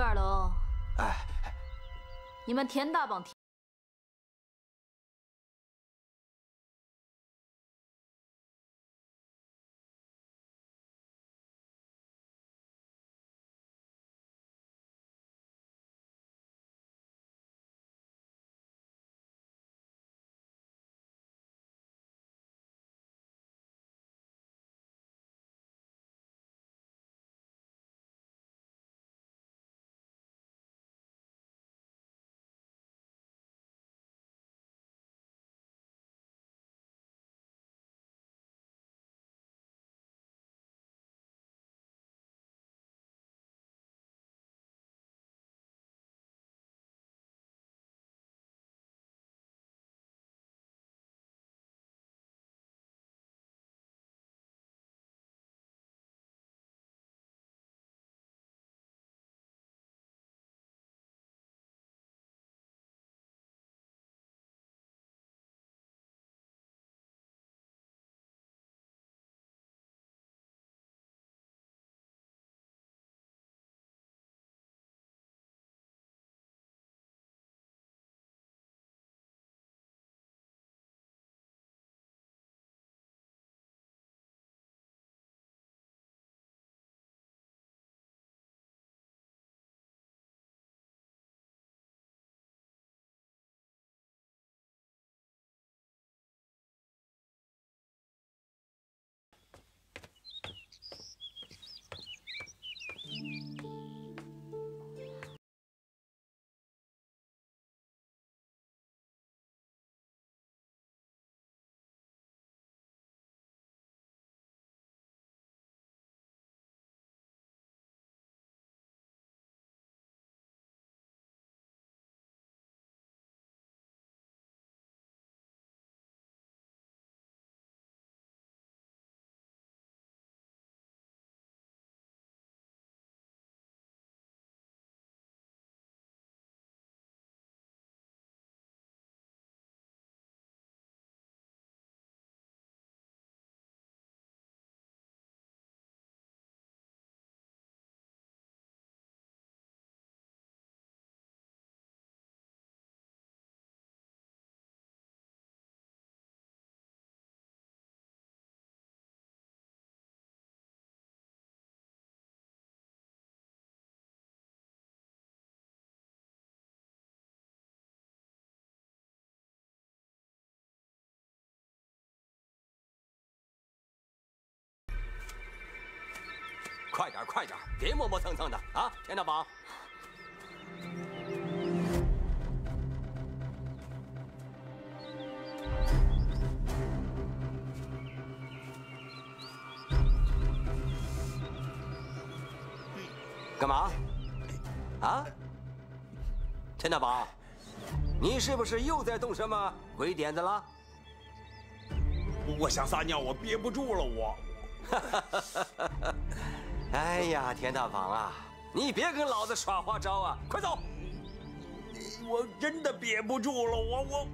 朱二龙，哎，你们田大榜。快点，快点，别磨磨蹭蹭的啊！田大宝，干嘛？啊？田大宝，你是不是又在动什么鬼点子了？我想撒尿，我憋不住了，我。哎呀，田大宝啊，你别跟老子耍花招啊！快走！我真的憋不住了，我我我。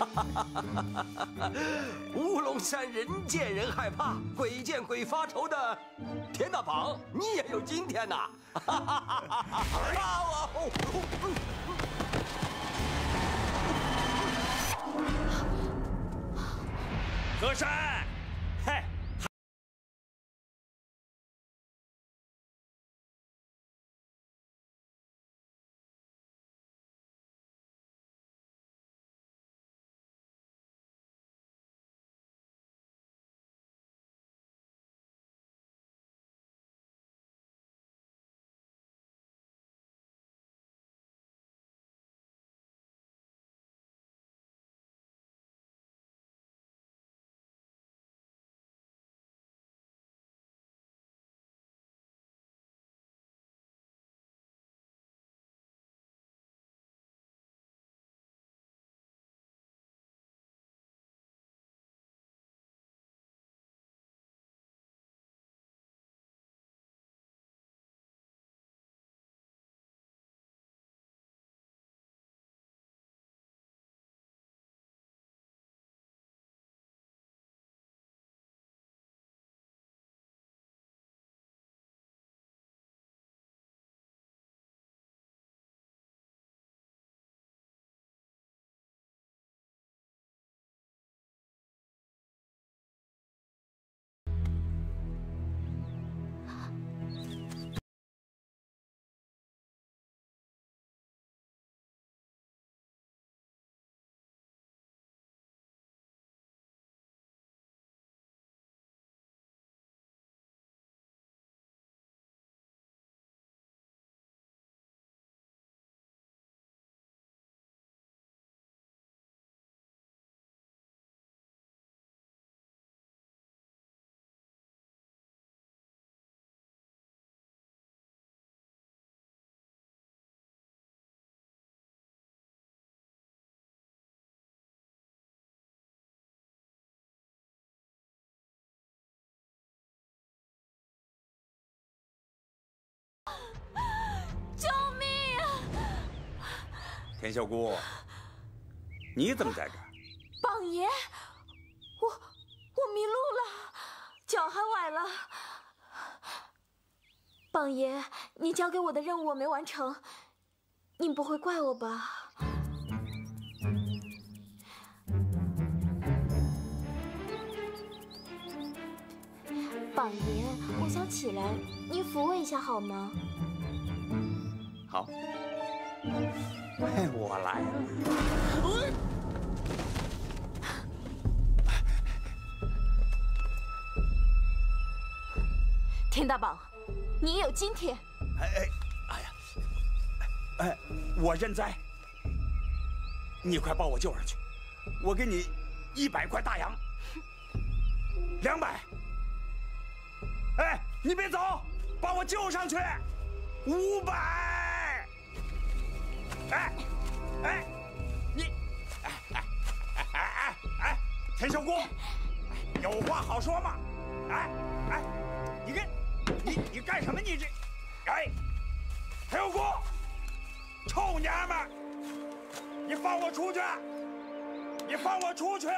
乌龙山人见人害怕，鬼见鬼发愁的田大宝，你也有今天呐！哈 哈哈哈哈！河山，田小姑，你怎么在这儿？榜爷，我我迷路了，脚还崴了。榜爷，你交给我的任务我没完成，您不会怪我吧？榜爷，我想起来，您扶我一下好吗？好，我来了。田大宝，你也有今天。哎哎，哎呀，哎，我认栽。你快把我救上去，我给你一百块大洋，两百。哎，你别走，把我救上去，五百。哎，哎，你，哎哎哎哎哎哎，田小姑，有话好说嘛。哎哎，你跟，你你干什么？你这，哎，田小姑，臭娘们，你放我出去！你放我出去！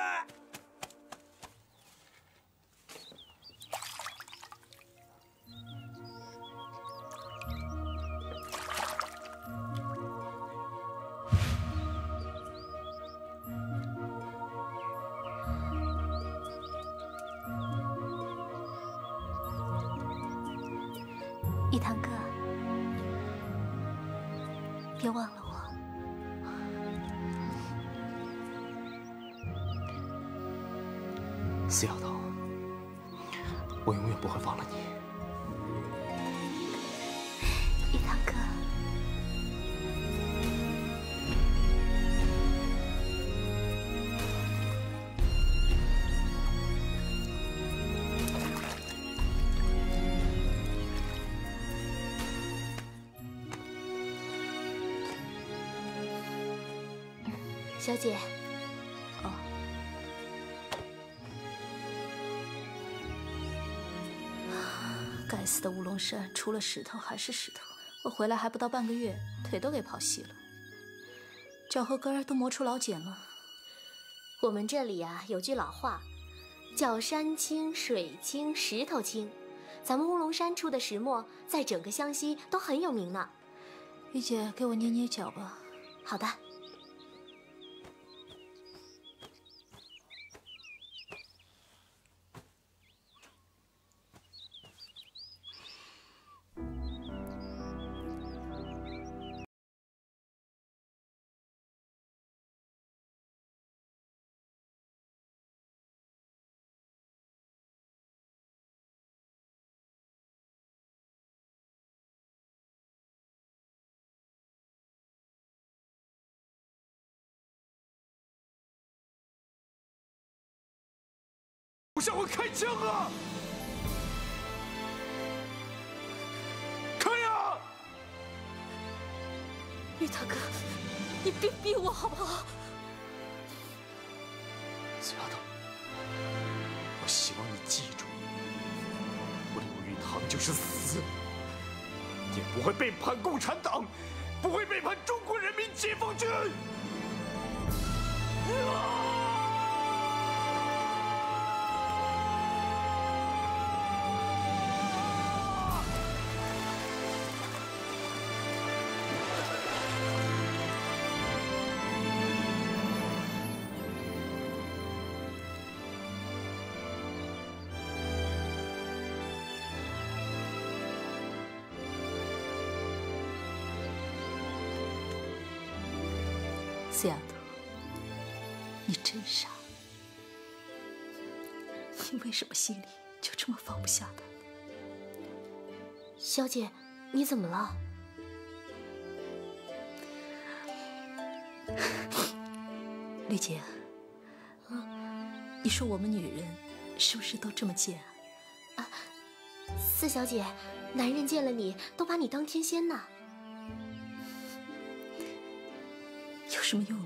小姐。哦。该死的乌龙山，除了石头还是石头。我回来还不到半个月，腿都给跑细了，脚后跟都磨出老茧了。我们这里呀、有句老话，叫山清水清石头清。咱们乌龙山出的石磨，在整个湘西都很有名呢。玉姐，给我捏捏脚吧。好的，向我开枪啊！开呀！玉堂哥，你别逼我好不好？死丫头，我希望你记住，我刘玉堂就是死，也不会背叛共产党，不会背叛中国人民解放军。死真傻。你为什么心里就这么放不下他？小姐，你怎么了？丽姐，你说我们女人是不是都这么贱啊？四小姐，男人见了你都把你当天仙呢。有什么用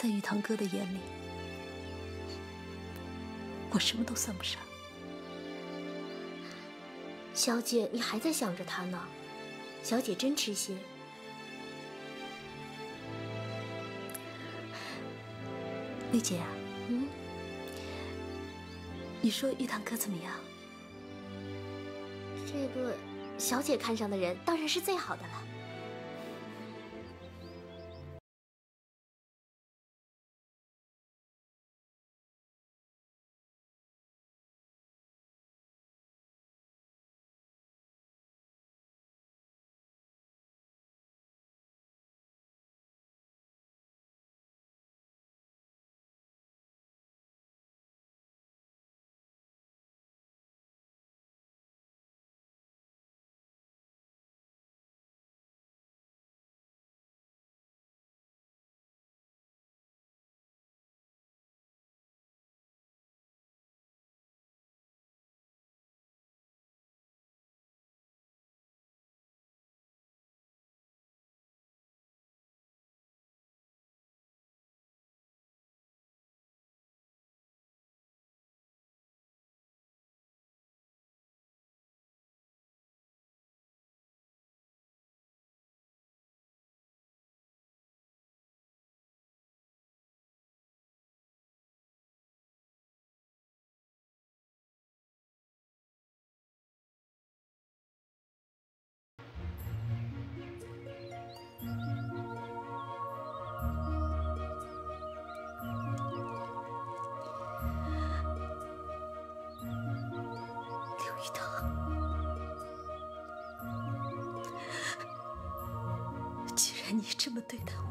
在玉堂哥的眼里，我什么都算不上。小姐，你还在想着他呢？小姐真痴心。丽姐啊，嗯，你说玉堂哥怎么样？这个小姐看上的人当然是最好的了。你这么对待我，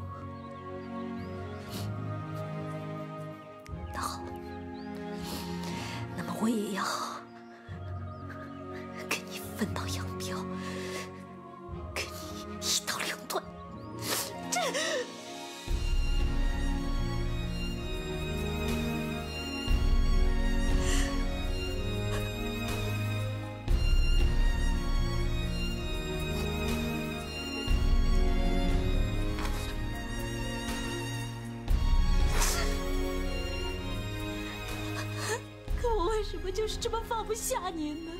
那好，那么我也要跟你分道扬不下您呢？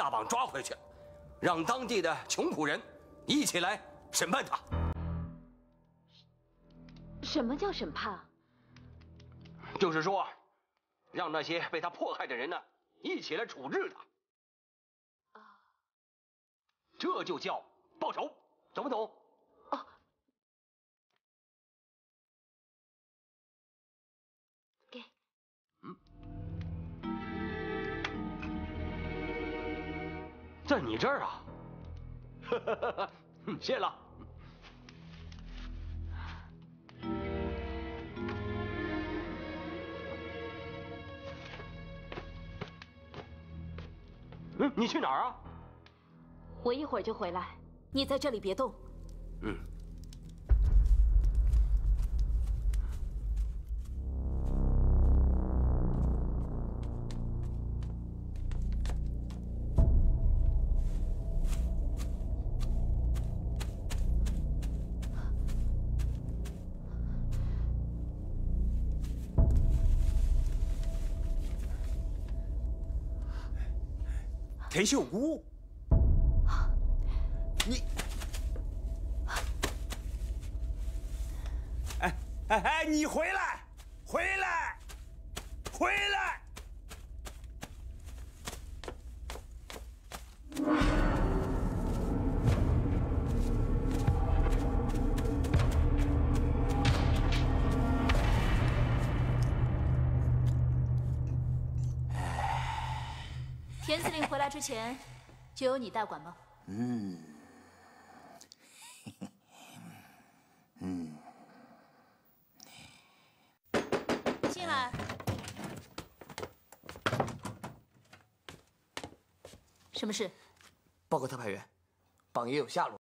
大绑抓回去，让当地的穷苦人一起来审判他。什么叫审判？就是说，让那些被他迫害的人呢，一起来处置他。啊，这就叫报仇，懂不懂？在你这儿啊。谢了。嗯，你去哪儿啊？我一会儿就回来，你在这里别动。嗯。田秀姑，你，哎哎哎，你回来，就由你代管吧。嗯，嗯。进来。什么事？报告特派员，榜爷有下落。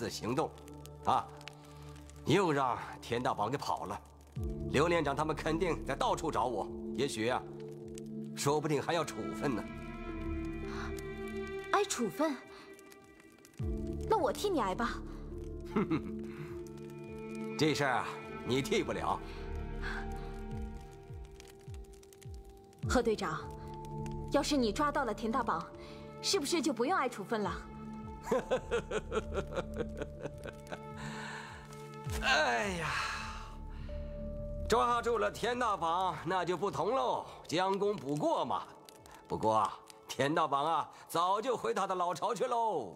自行动，啊，又让田大宝给跑了。刘连长他们肯定在到处找我，也许啊，说不定还要处分呢。挨处分？那我替你挨吧。哼哼，这事儿啊，你替不了。贺队长，要是你抓到了田大宝，是不是就不用挨处分了？哎呀，抓住了田大绑，那就不同喽，将功补过嘛。不过田大绑啊，早就回他的老巢去喽。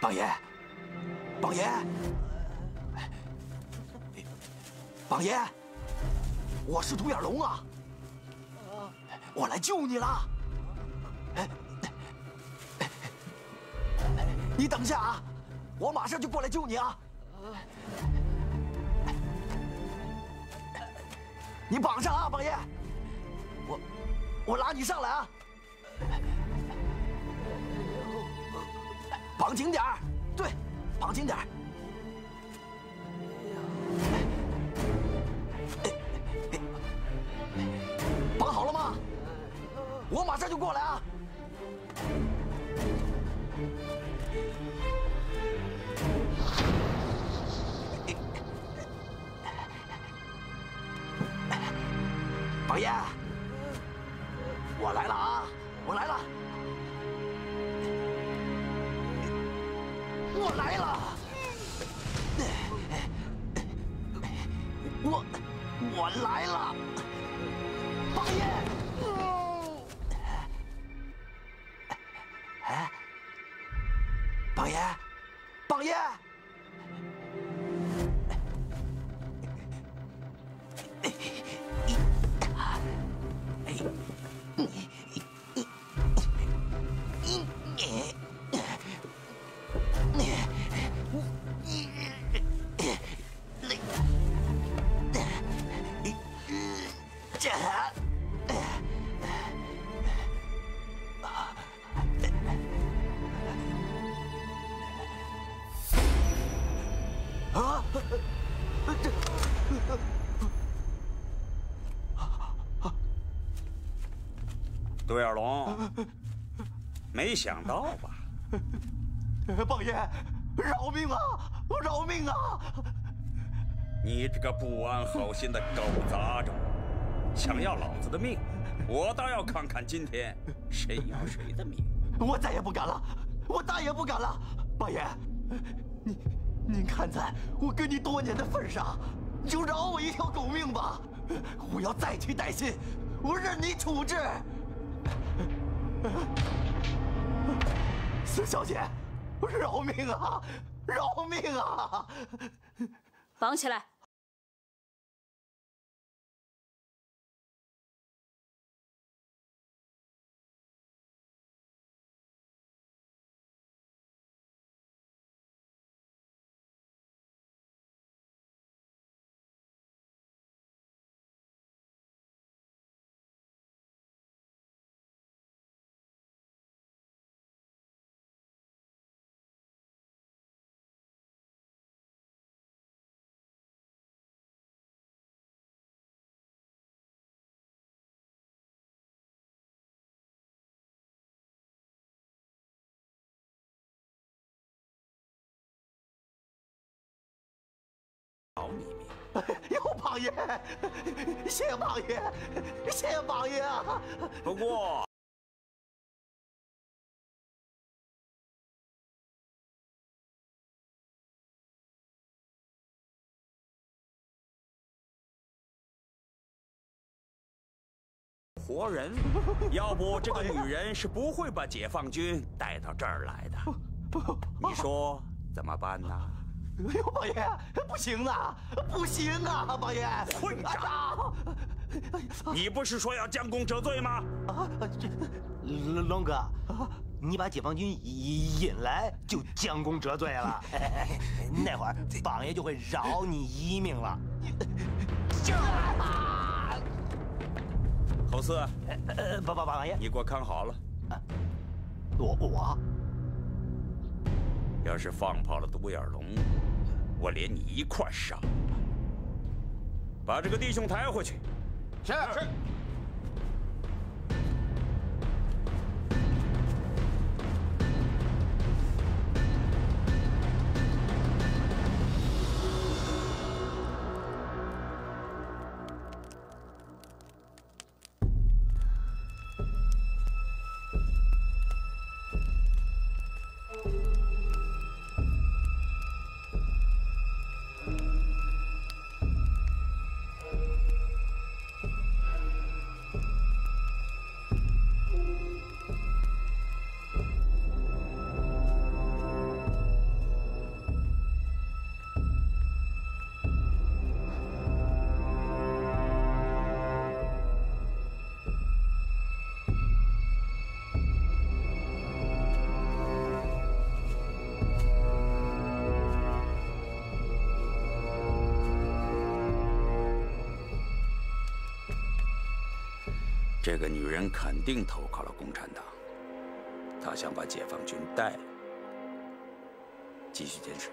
榜爷，榜爷。榜爷，我是独眼龙啊！我来救你了。你等一下啊，我马上就过来救你啊！你绑上啊，榜爷，我我拉你上来啊！绑紧点儿，对，绑紧点儿。我马上就过来啊！宝爷，独眼龙，没想到吧？榜爷，饶命啊！饶命啊！你这个不安好心的狗杂种，想要老子的命，我倒要看看今天谁要谁的命！我再也不敢了，我再也不敢了！榜爷，您您看在我跟你多年的份上，就饶我一条狗命吧！我要再起歹心，我任你处置！孙小姐，饶命啊！饶命啊！绑起来！有榜爷，谢谢榜爷，谢谢榜爷啊！不过，活人，要不这个女人是不会把解放军带到这儿来的。你说怎么办呢？哎呦，宝爷，不行啊，不行啊，宝爷！混账！你不是说要将功折罪吗？啊，龙龙哥，你把解放军引来就将功折罪了，那会儿榜爷就会饶你一命了。侯四，呃，八八八王爷，你给我看好了，我我要是放跑了独眼龙，我连你一块杀。把这个弟兄抬回去。是是。人肯定投靠了共产党，他想把解放军带来。继续坚持。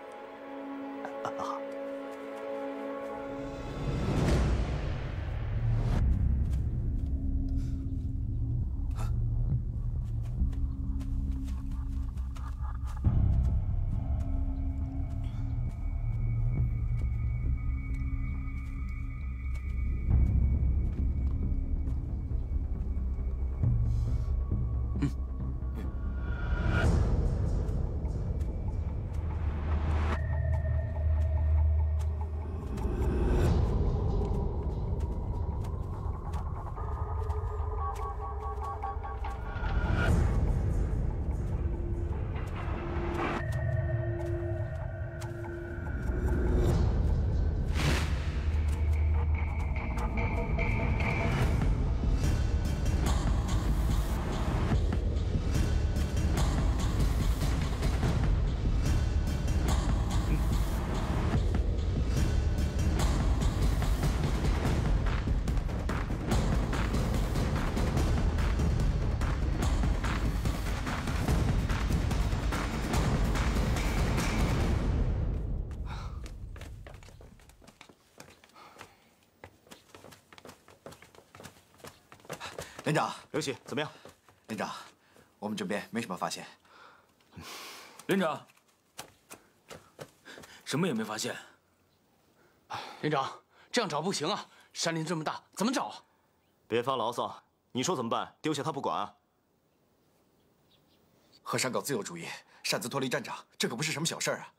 连长，刘喜怎么样？连长，我们这边没什么发现。连长，什么也没发现。连长，这样找不行啊！山林这么大，怎么找啊？别发牢骚，你说怎么办？丢下他不管啊？和山搞自由主义，擅自脱离战场，这可不是什么小事啊！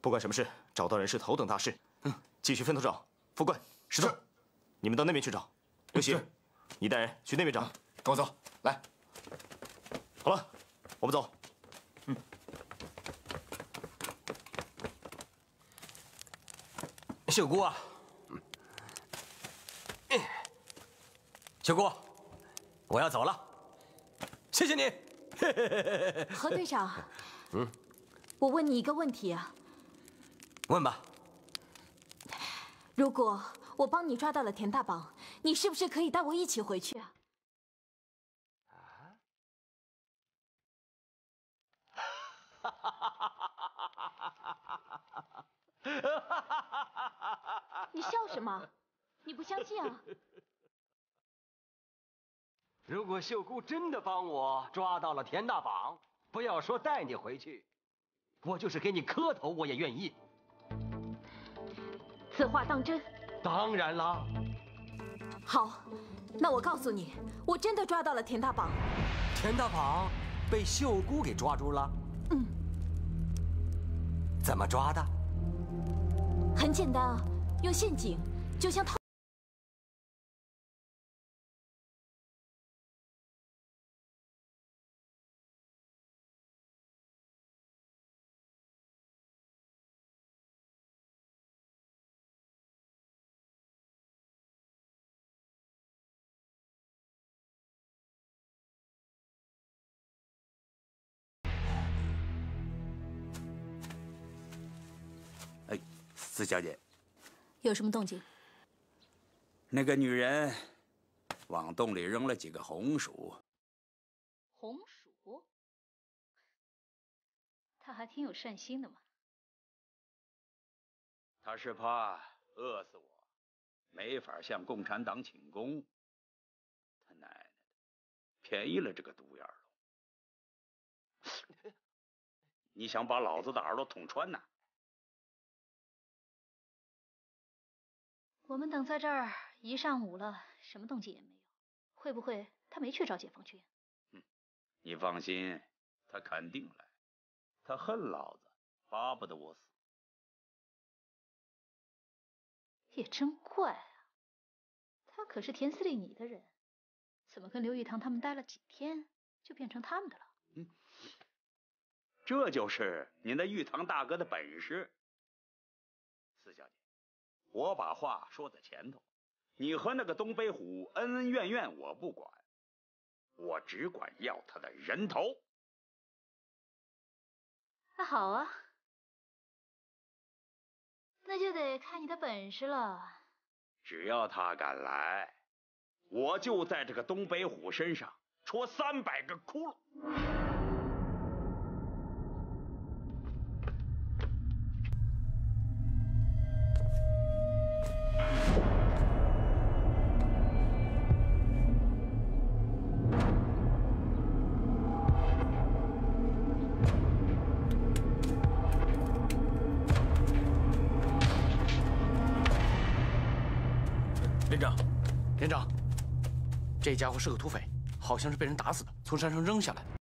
不管什么事，找到人是头等大事。嗯，继续分头找。副官，石头，你们到那边去找。刘喜，你带人去那边找。跟我走，来。好了，我们走。嗯秀姑啊，秀姑，我要走了，谢谢你。何队长，嗯，我问你一个问题啊，问吧。如果我帮你抓到了田大宝，你是不是可以带我一起回去啊？你笑什么？你不相信啊？如果秀姑真的帮我抓到了田大榜，不要说带你回去，我就是给你磕头，我也愿意。此话当真？当然啦。好，那我告诉你，我真的抓到了田大宝。田大宝被秀姑给抓住了。嗯。怎么抓的？很简单啊，用陷阱，就像套。小姐，有什么动静？那个女人往洞里扔了几个红薯。红薯？她还挺有善心的嘛。她是怕饿死我，没法向共产党请功。他奶奶的，便宜了这个独眼龙！你想把老子的耳朵捅穿呐？我们等在这儿一上午了，什么动静也没有。会不会他没去找解放军？嗯，你放心，他肯定来。他恨老子，巴不得我死。也真怪啊，他可是田司令你的人，怎么跟刘玉堂他们待了几天，就变成他们的了？嗯，这就是你那玉堂大哥的本事。我把话说在前头，你和那个东北虎恩恩怨怨我不管，我只管要他的人头。那好啊。那就得看你的本事了。只要他敢来，我就在这个东北虎身上戳三百个窟窿。这家伙是个土匪，好像是被人打死的，从山上扔下来。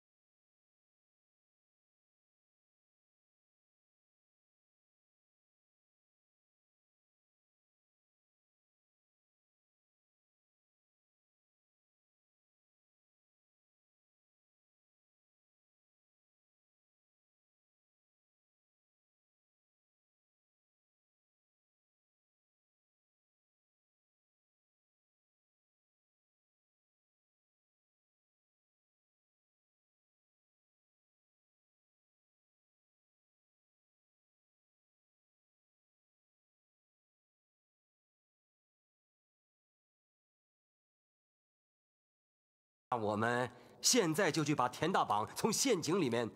我们现在就去把田大榜从陷阱里面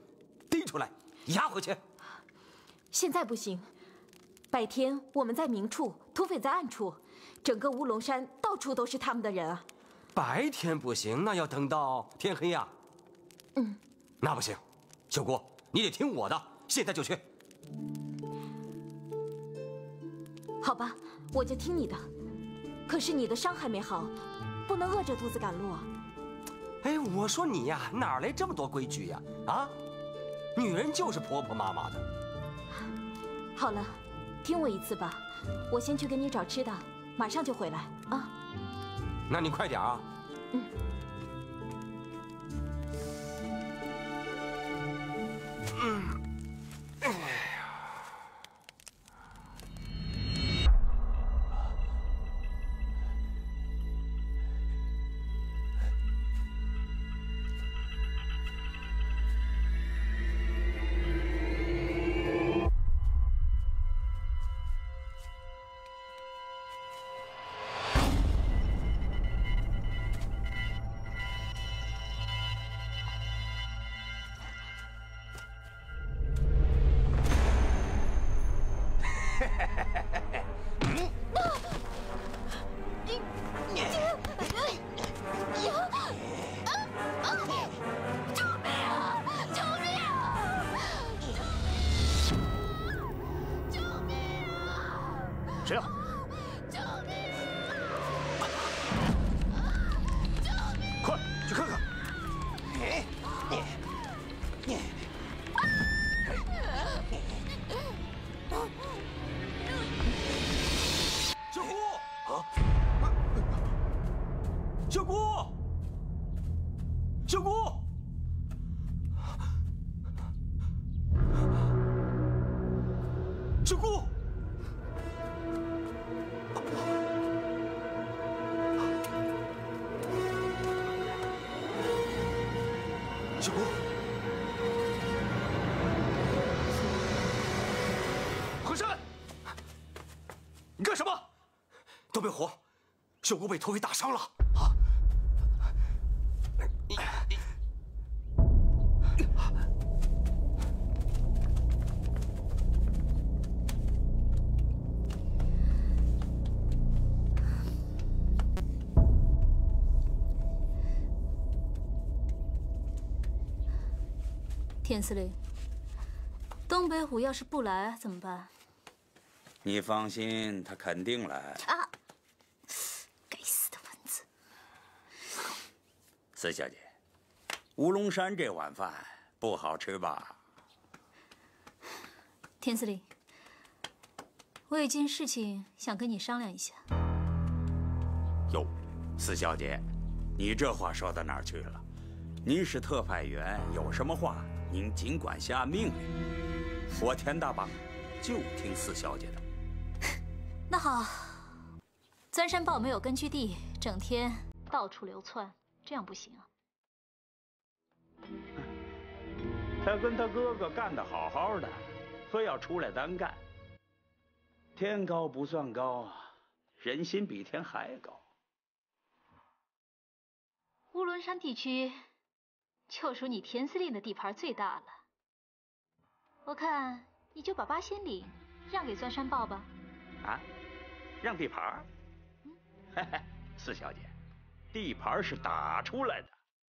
逮出来，押回去。现在不行，白天我们在明处，土匪在暗处，整个乌龙山到处都是他们的人啊。白天不行，那要等到天黑呀。嗯，那不行，小姑，你得听我的，现在就去。好吧，我就听你的。可是你的伤还没好，不能饿着肚子赶路啊。哎，我说你呀，哪来这么多规矩呀？啊，女人就是婆婆妈妈的。好了，听我一次吧，我先去给你找吃的，马上就回来啊。那你快点啊。嗯。嗯。谁啊别活秀姑被头给打伤了。啊。田司令。东北虎要是不来怎么办？你放心，他肯定来。啊。四小姐，乌龙山这碗饭不好吃吧？田司令，我有件事情想跟你商量一下。哟，四小姐，你这话说到哪儿去了？您是特派员，有什么话您尽管下命令，我田大棒就听四小姐的。那好，钻山豹没有根据地，整天到处流窜，这样不行啊。他跟他哥哥干得好好的，非要出来单干。天高不算高，人心比天还高。乌伦山地区就属你田司令的地盘最大了，我看你就把八仙岭让给钻山豹吧。啊，让地盘？嘿嘿，四小姐，地盘是打出来的，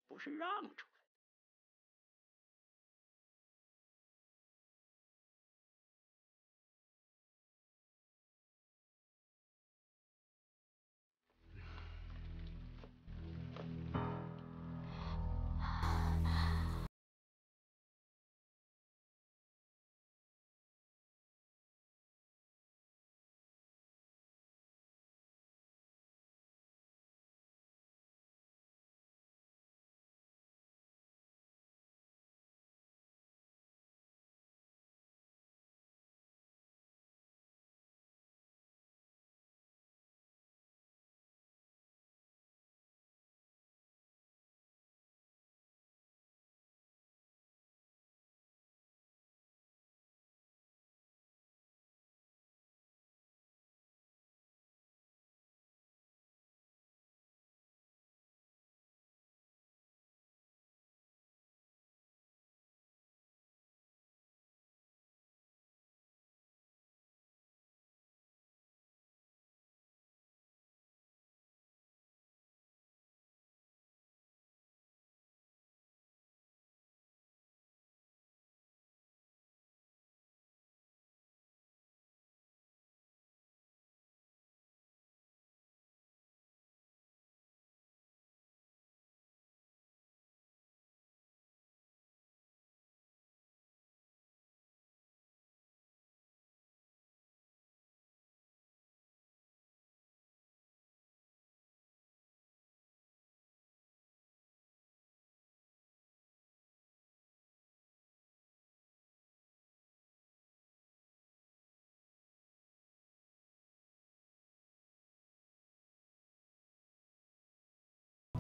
不是让出。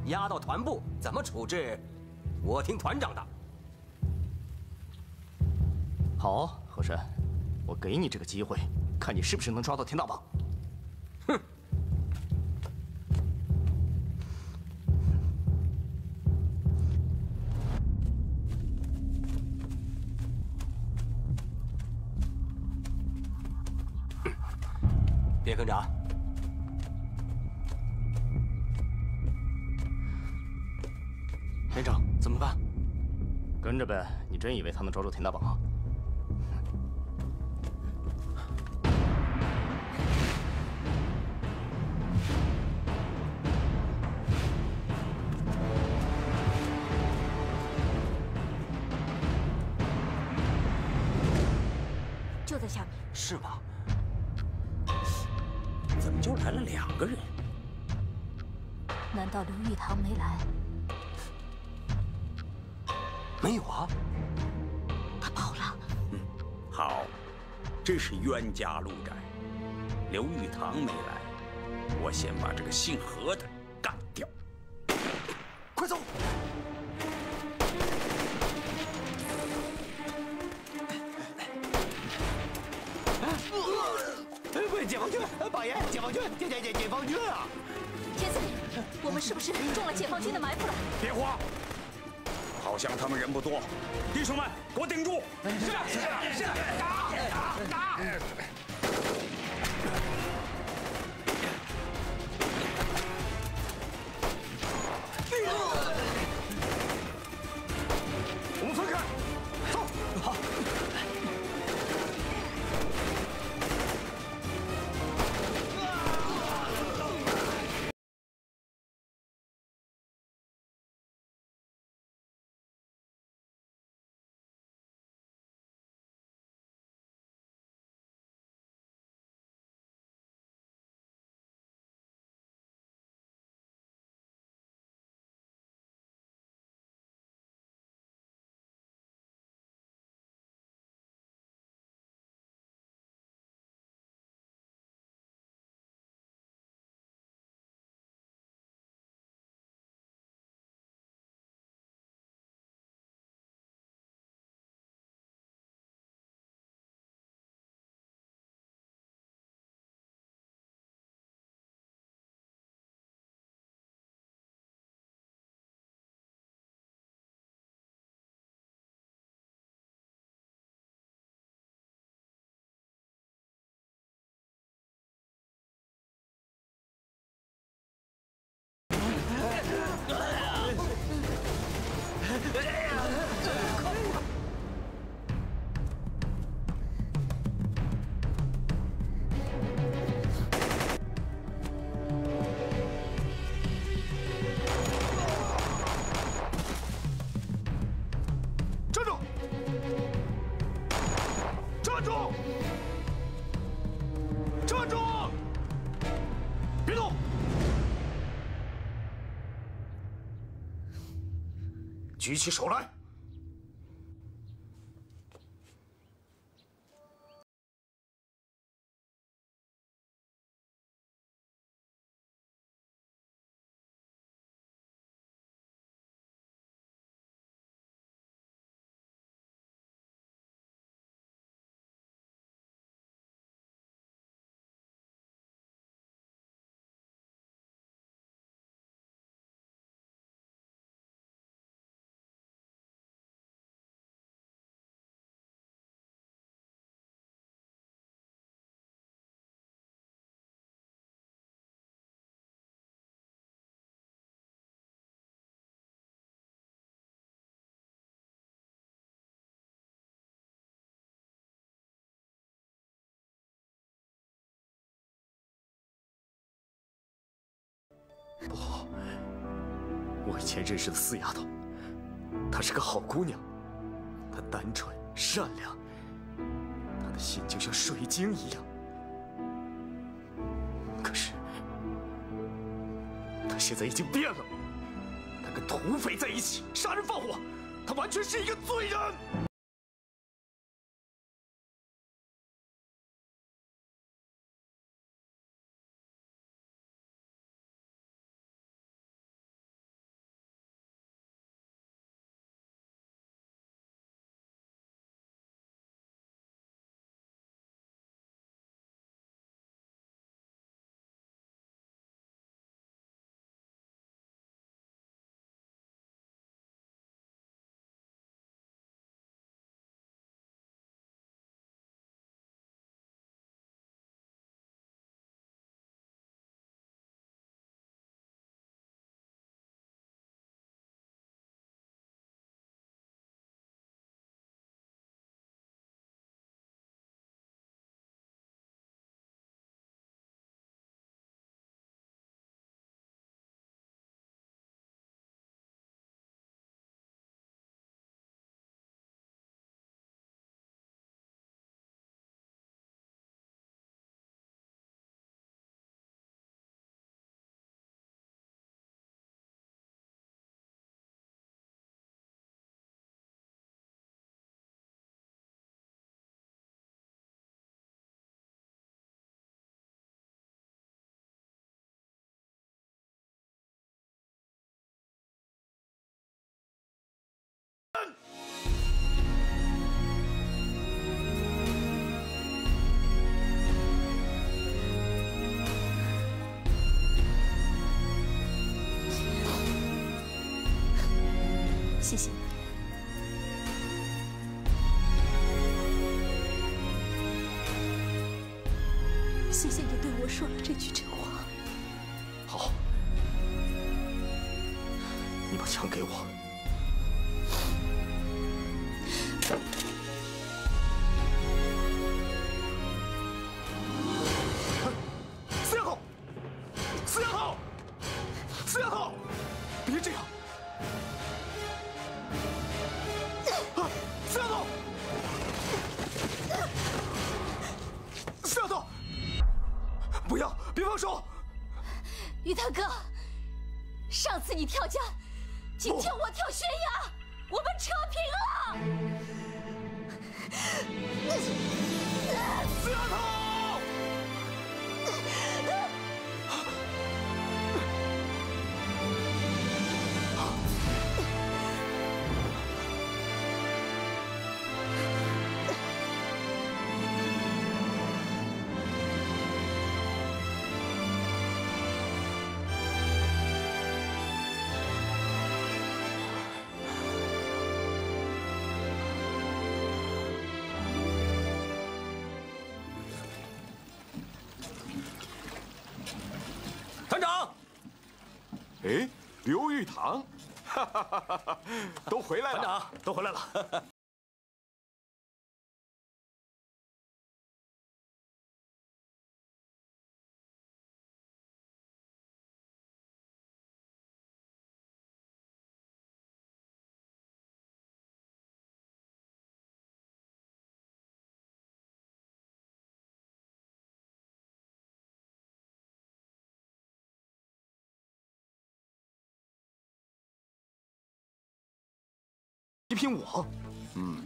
压到团部怎么处置？我听团长的。好，和珅，我给你这个机会，看你是不是能抓到田大棒。哼！别跟着着呗！你真以为他能抓住田大宝冤家路窄。刘玉堂没来，我先把这个姓何的干掉。快走！哎，喂解放军，八爷，解放军，解解解解放军啊！田司令，我们是不是中了解放军的埋伏了？别慌，好想他们人不多。弟兄们，给我顶住！是是是，打打打！举起手来。不，我以前认识的四丫头，她是个好姑娘，她单纯善良，她的心就像水晶一样。可是，她现在已经变了，她跟土匪在一起杀人放火，她完全是一个罪人。谢谢你。谢谢你对我说了这句真话。好，你把枪给我。请救玉堂，都回来了。团长，都回来了。拼我？嗯。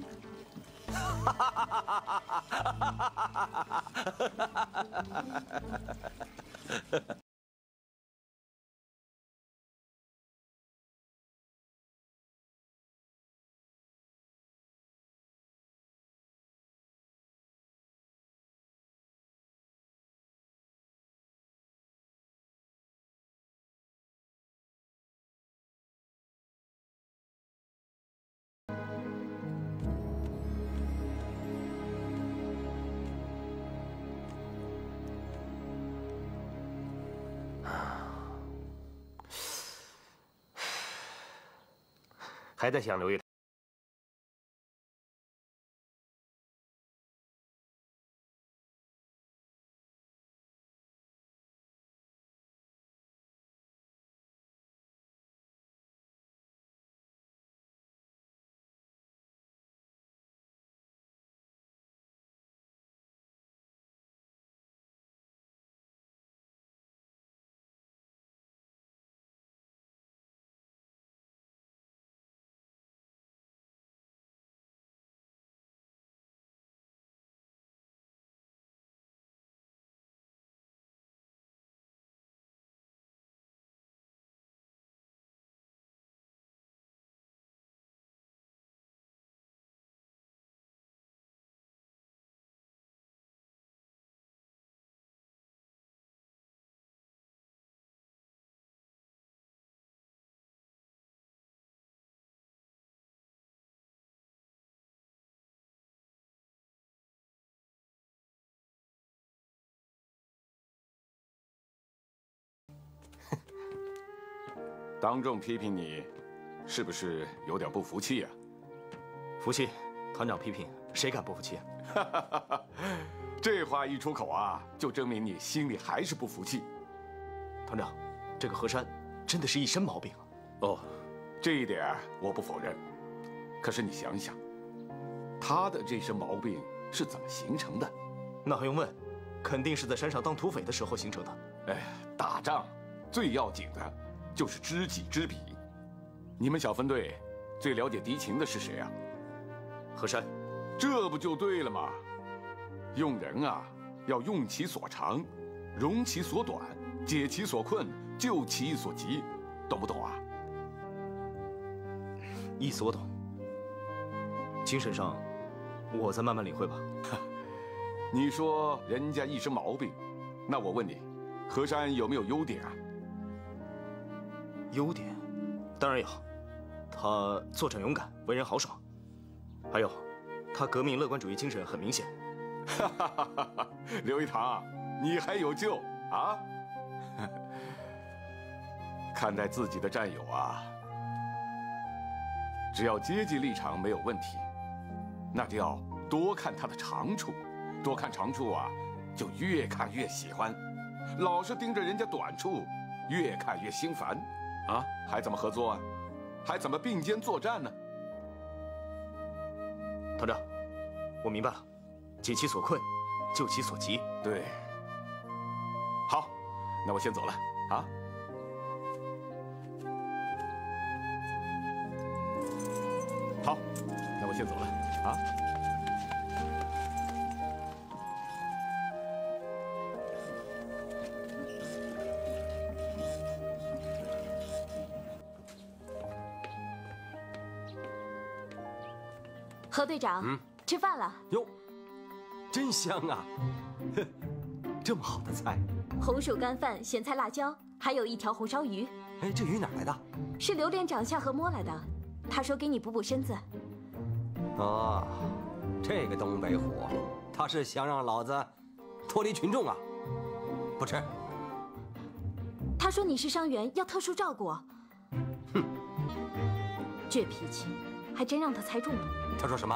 还在想刘玉。当众批评你，是不是有点不服气呀？服气，团长批评，谁敢不服气？啊 这话一出口啊，就证明你心里还是不服气。团长，这个何山真的是一身毛病啊。哦，这一点我不否认。可是你想想，他的这身毛病是怎么形成的？那还用问？肯定是在山上当土匪的时候形成的。哎，打仗最要紧的。就是知己知彼，你们小分队最了解敌情的是谁啊？何山，这不就对了吗？用人啊，要用其所长，容其所短，解其所困，救其所急，懂不懂啊？意思我懂，精神上我再慢慢领会吧。你说人家一身毛病，那我问你，何山有没有优点啊？优点，当然有，他作战勇敢，为人豪爽，还有，他革命乐观主义精神很明显。哈哈哈！哈刘一堂，你还有救啊！看待自己的战友啊，只要阶级立场没有问题，那就要多看他的长处，多看长处啊，就越看越喜欢；老是盯着人家短处，越看越心烦。啊，还怎么合作啊？还怎么并肩作战呢？团长，我明白了，解其所困，救其所急。对，好，那我先走了啊。好，那我先走了啊。何队长，嗯，吃饭了哟，真香啊！这么好的菜，红薯干饭、咸菜辣椒，还有一条红烧鱼。哎，这鱼哪来的？是刘连长下河摸来的，他说给你补补身子。哦，这个东北虎，他是想让老子脱离群众啊！不吃。他说你是伤员，要特殊照顾。哼，倔脾气，还真让他猜中了。他说什么？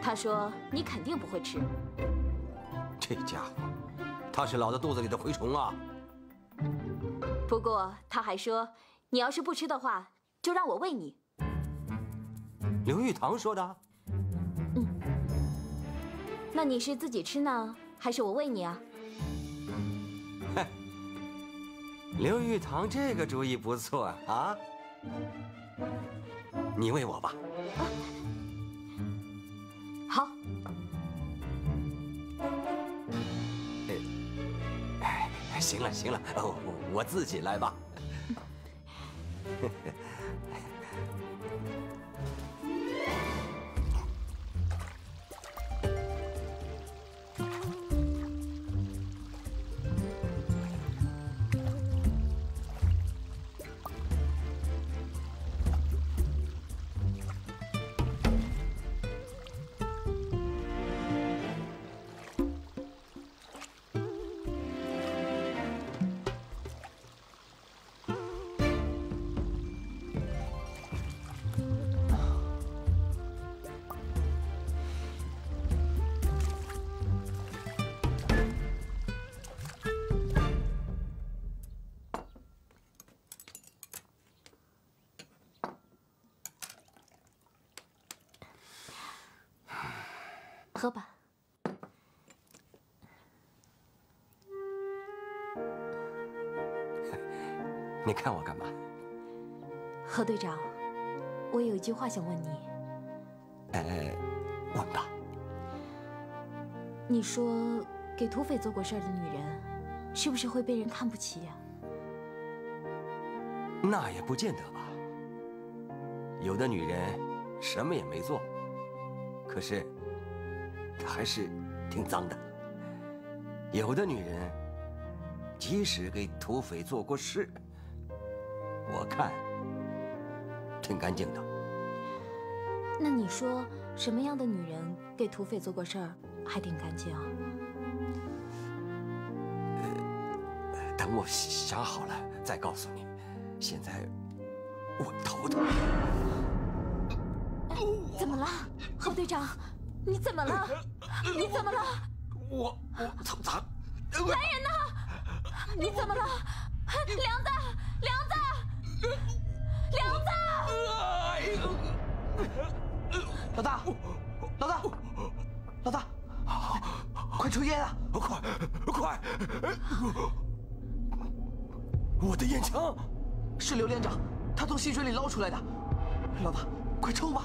他说你肯定不会吃。这家伙，他是老子肚子里的蛔虫啊！不过他还说，你要是不吃的话，就让我喂你。刘玉堂说的。嗯。那你是自己吃呢，还是我喂你啊？嘿，刘玉堂这个主意不错啊。你喂我吧。好。行了行了，我我自己来吧。喝吧。你看我干嘛？何队长，我有一句话想问你。哎，问吧。你说给土匪做过事儿的女人，是不是会被人看不起呀？那也不见得吧。有的女人什么也没做，可是她还是挺脏的。有的女人即使给土匪做过事，我看挺干净的。那你说什么样的女人给土匪做过事儿还挺干净啊？等我想好了再告诉你。现在我头疼。怎么了，侯队长？你怎么了？你怎么了？我我头疼。来人呐！你怎么了？梁子，梁子，梁子！哎！老大，老大，老大，快抽烟啊！快快！我的烟枪。是刘连长，他从溪水里捞出来的。老大，快抽吧！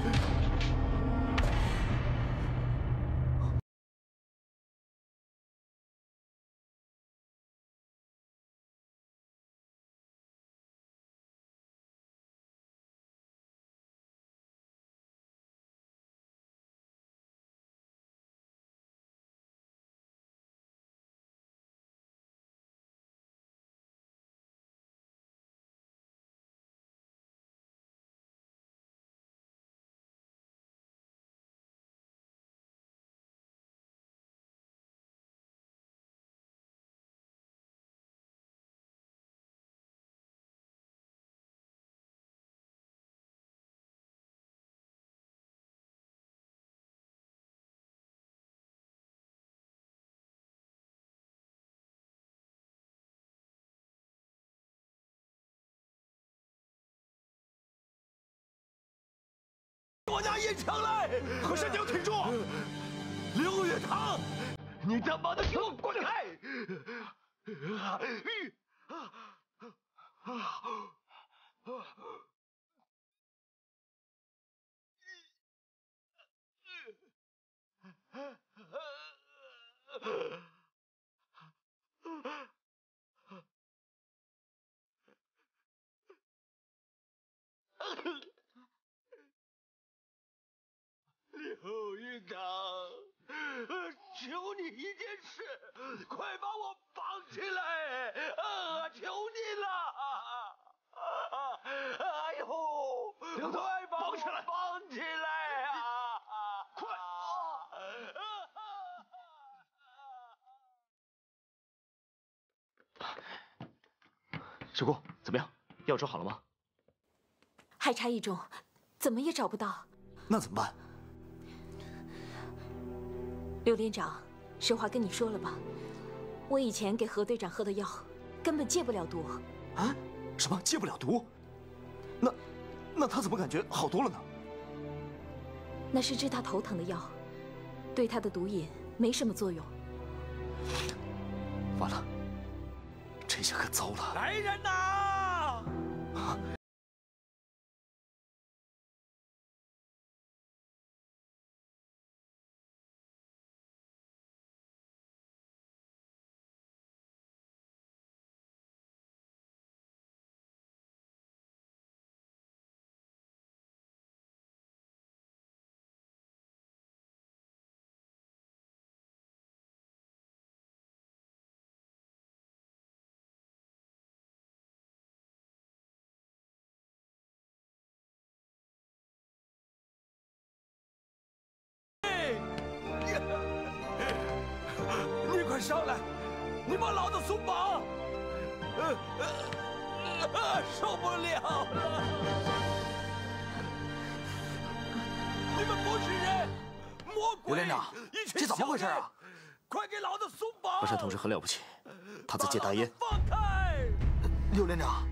拿烟枪来！和山雕挺住！刘月堂，你他妈的给我滚开！刘云堂，求你一件事，快把我绑起来！啊，求你了！哎呦，梁子，绑起来！绑起来啊！快！师姑，怎么样？药煮好了吗？还差一种，怎么也找不到。那怎么办？刘连长，实话跟你说了吧，我以前给何队长喝的药，根本戒不了毒。啊？什么戒不了毒？那，那他怎么感觉好多了呢？那是治他头疼的药，对他的毒瘾没什么作用。完了，这这下可糟了！来人呐！你把老子松绑！呃呃呃，受不了了！你们不是人，魔鬼！刘连长，这怎么回事啊？快给老子松绑！巴山同志很了不起，他在戒大烟。放开！刘连长，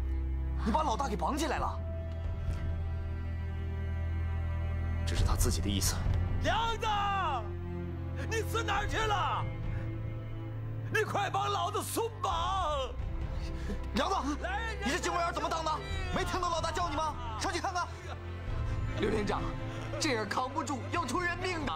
你把老大给绑起来了。这是他自己的意思。梁子，你死哪儿去了？你快帮老子松绑！娘子，你这警卫员怎么当的？没听到老大叫你吗？上去看看。刘连长，这样扛不住，要出人命的。